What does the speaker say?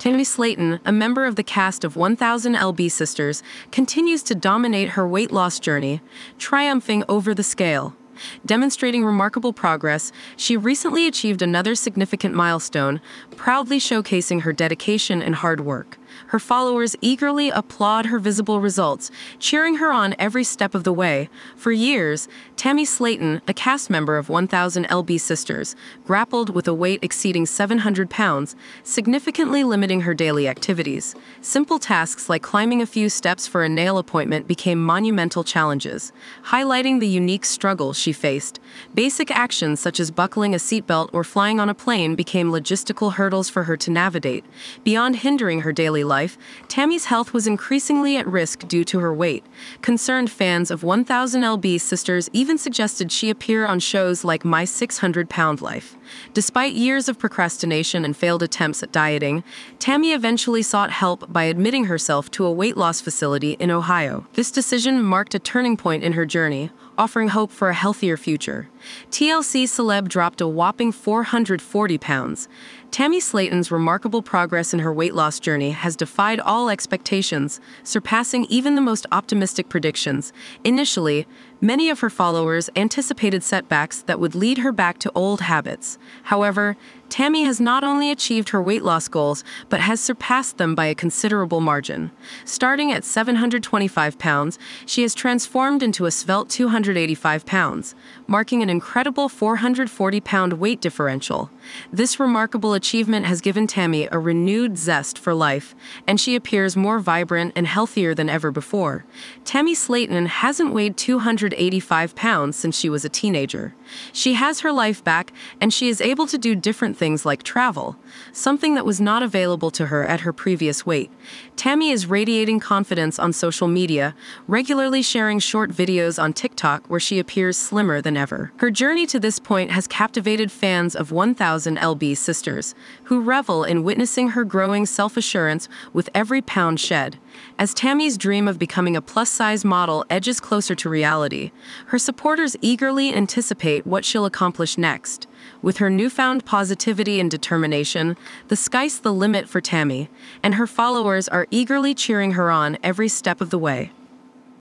Tammy Slaton, a member of the cast of 1000 LB Sisters, continues to dominate her weight loss journey, triumphing over the scale. Demonstrating remarkable progress, she recently achieved another significant milestone, proudly showcasing her dedication and hard work. Her followers eagerly applaud her visible results, cheering her on every step of the way. For years, Tammy Slaton, a cast member of 1000 LB Sisters, grappled with a weight exceeding 700 pounds, significantly limiting her daily activities. Simple tasks like climbing a few steps for a nail appointment became monumental challenges, highlighting the unique struggle she faced. Basic actions such as buckling a seatbelt or flying on a plane became logistical hurdles for her to navigate. Beyond hindering her daily life, Tammy's health was increasingly at risk due to her weight. Concerned fans of 1000 LB Sisters even suggested she appear on shows like My 600 Pound Life. Despite years of procrastination and failed attempts at dieting, Tammy eventually sought help by admitting herself to a weight loss facility in Ohio. This decision marked a turning point in her journey, offering hope for a healthier future. TLC celeb dropped a whopping 440 pounds. Tammy Slaton's remarkable progress in her weight loss journey has defied all expectations, surpassing even the most optimistic predictions. Initially, many of her followers anticipated setbacks that would lead her back to old habits. However, Tammy has not only achieved her weight loss goals, but has surpassed them by a considerable margin. Starting at 725 pounds, she has transformed into a svelte 285 pounds, marking an incredible 440 pound weight differential. This remarkable achievement has given Tammy a renewed zest for life, and she appears more vibrant and healthier than ever before. Tammy Slaton hasn't weighed 285 pounds since she was a teenager. She has her life back, and she is able to do different things like travel, something that was not available to her at her previous weight. Tammy is radiating confidence on social media, regularly sharing short videos on TikTok where she appears slimmer than ever. Her journey to this point has captivated fans of 1000 LB Sisters, who revel in witnessing her growing self assurance with every pound shed. As Tammy's dream of becoming a plus size model edges closer to reality, her supporters eagerly anticipate what she'll accomplish next. With her newfound positivity and determination, the sky's the limit for Tammy, and her followers are eagerly cheering her on every step of the way.